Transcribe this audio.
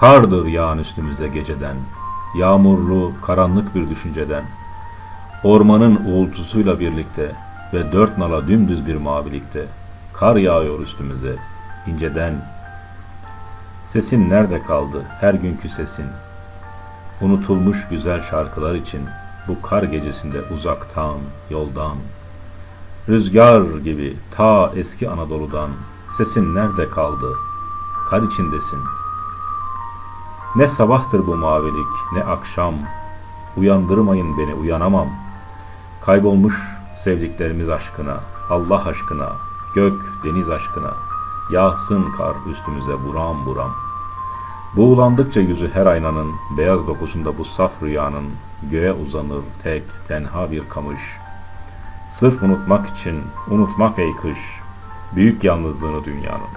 Kardır yağan üstümüze geceden, yağmurlu, karanlık bir düşünceden. Ormanın uğultusuyla birlikte ve dört nala dümdüz bir mavilikte kar yağıyor üstümüze inceden. Sesin nerede kaldı her günkü sesin? Unutulmuş güzel şarkılar için bu kar gecesinde uzaktan, yoldan. Rüzgar gibi ta eski Anadolu'dan sesin nerede kaldı? Kar içindesin. Ne sabahtır bu mavilik, ne akşam. Uyandırmayın beni, uyanamam. Kaybolmuş sevdiklerimiz aşkına, Allah aşkına, gök, deniz aşkına. Yağsın kar üstümüze buram buram. Buğulandıkça yüzü her aynanın, beyaz dokusunda bu saf rüyanın, göğe uzanır tek, tenha bir kamış. Sırf unutmak için, unutmak ey kış, büyük yalnızlığını dünyanın.